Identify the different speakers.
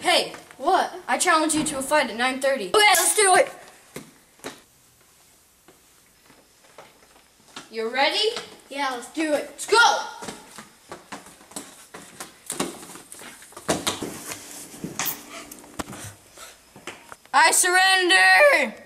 Speaker 1: Hey,
Speaker 2: What?
Speaker 1: I challenge you to a fight at 9.30.
Speaker 2: Okay, let's do it.
Speaker 1: You ready?
Speaker 2: Yeah, let's do it.
Speaker 1: Let's go! I surrender!